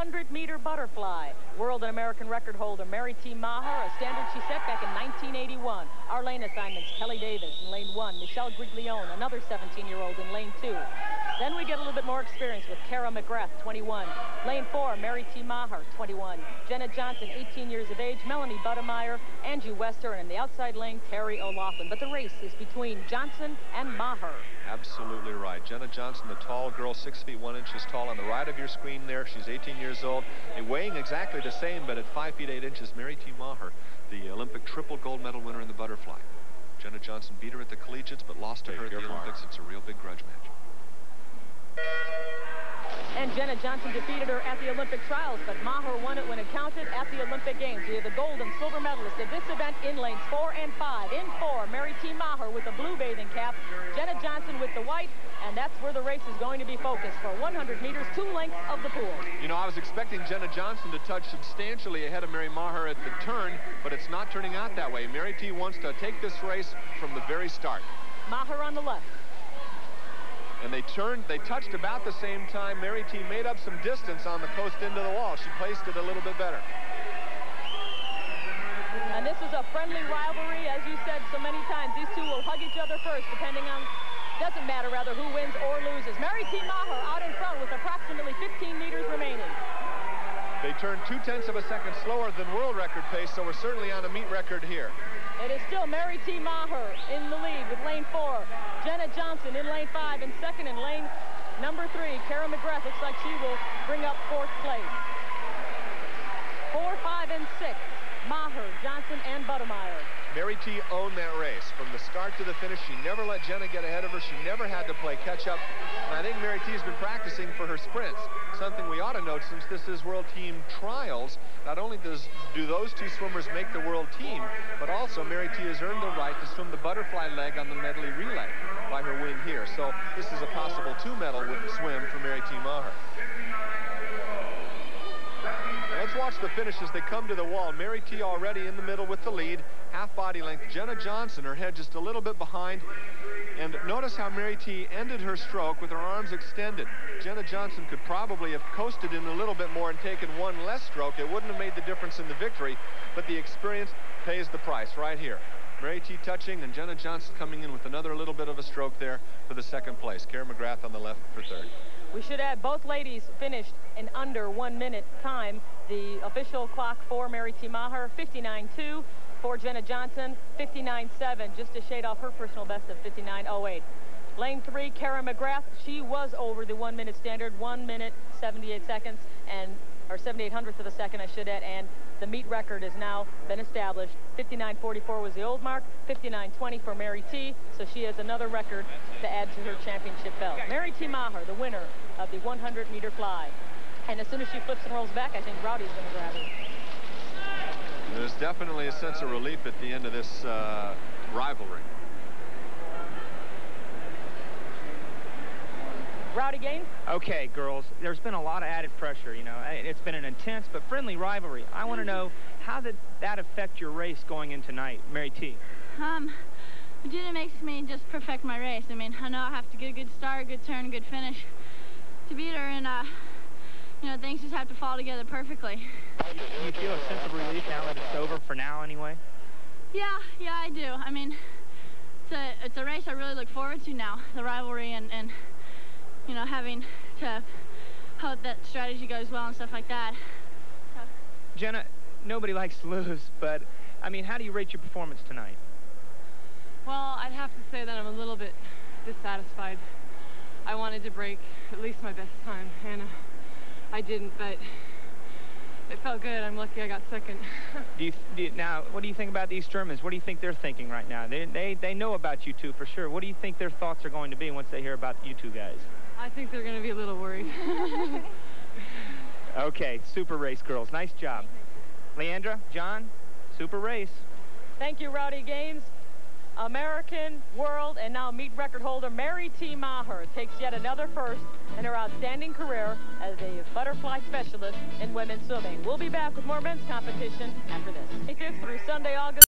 100-meter butterfly. World and American record holder Mary T. Meagher, a standard she set back in 1981. Our lane assignments, Kelly Davis in lane one, Michelle Griglione, another 17-year-old in lane two. Then we get a little bit more experience with Kara McGrath, 21. Lane 4, Mary T. Meagher, 21. Jenna Johnson, 18 years of age. Melanie Budemeyer, Angie Wester, and in the outside lane, Terry O'Laughlin. But the race is between Johnson and Meagher. Absolutely right. Jenna Johnson, the tall girl, 6 feet 1 inches tall on the right of your screen there. She's 18 years old. And weighing exactly the same, but at 5 feet 8 inches, Mary T. Meagher, the Olympic triple gold medal winner in the butterfly. Jenna Johnson beat her at the collegiates, but lost to her at the Olympics. It's a real big grudge match. And Jenna Johnson defeated her at the Olympic trials, but Meagher won it when it counted at the Olympic Games. We have the gold and silver medalists at this event in lanes four and five. In four, Mary T. Meagher with the blue bathing cap, Jenna Johnson with the white, and that's where the race is going to be focused for 100 meters, two lengths of the pool. You know, I was expecting Jenna Johnson to touch substantially ahead of Mary Meagher at the turn, but it's not turning out that way. Mary T. wants to take this race from the very start. Meagher on the left and they turned, they touched about the same time. Mary T made up some distance on the coast into the wall. She placed it a little bit better. And this is a friendly rivalry, as you said so many times. These two will hug each other first, depending on, doesn't matter rather who wins or loses. Mary T Meagher out in front with approximately 15 meters remaining. They turned two-tenths of a second slower than world record pace, so we're certainly on a meet record here. It is still Mary T. Meagher in the lead with lane four. Jenna Johnson in lane five and second in lane number three. Kara McGrath looks like she will bring up fourth place. Four, five, and six. Meagher, Johnson, and Budemeyer. Mary T owned that race. From the start to the finish, she never let Jenna get ahead of her. She never had to play catch-up. And I think Mary T has been practicing for her sprints. Something we ought to note since this is World Team Trials. Not only does do those two swimmers make the World Team, but also Mary T has earned the right to swim the butterfly leg on the medley relay by her win here. So this is a possible two-medal swim for Mary T Meagher. Let's watch the finish as they come to the wall. Mary T already in the middle with the lead, half body length. Jenna Johnson, her head just a little bit behind. And notice how Mary T ended her stroke with her arms extended. Jenna Johnson could probably have coasted in a little bit more and taken one less stroke. It wouldn't have made the difference in the victory, but the experience pays the price right here. Mary T touching and Jenna Johnson coming in with another little bit of a stroke there for the second place. Kara McGrath on the left for third. We should add both ladies finished in under one minute time. The official clock for Mary T. Meagher, 59.2. For Jenna Johnson, 59.7, just a shade off her personal best of 59.08. Lane three, Kara McGrath, she was over the one minute standard, one minute, 78 seconds, and or 78 hundredths of a second, I should add, and the meet record has now been established. 59.44 was the old mark, 59.20 for Mary T, so she has another record to add to her championship belt. Mary T. Meagher, the winner of the 100-meter fly. And as soon as she flips and rolls back, I think Rowdy's going to grab her. There's definitely a sense of relief at the end of this uh, rivalry. Rowdy Gaines? Okay, girls, there's been a lot of added pressure, you know. It's been an intense but friendly rivalry. I want to know, how did that affect your race going in tonight, Mary T? Um, it did. It makes me just perfect my race. I mean, I know I have to get a good start, a good turn, a good finish to beat her, and, uh, you know, things just have to fall together perfectly. Do you feel a sense of relief now that it's over for now, anyway? Yeah, yeah, I do. I mean, it's a, it's a race I really look forward to now, the rivalry and, and you know, having to hope that strategy goes well and stuff like that. So. Jenna, nobody likes to lose, but, I mean, how do you rate your performance tonight? Well, I'd have to say that I'm a little bit dissatisfied. I wanted to break at least my best time, and uh, I didn't, but it felt good. I'm lucky I got second. do, you, do you, now, what do you think about these Germans? What do you think they're thinking right now? They, they, they know about you two for sure. What do you think their thoughts are going to be once they hear about you two guys? I think they're going to be a little worried. okay, super race girls. Nice job. Leandra, John, super race. Thank you, Rowdy Gaines. American, world, and now meet record holder Mary T. Meagher takes yet another first in her outstanding career as a butterfly specialist in women's swimming. We'll be back with more men's competition after this. 5th through Sunday, August.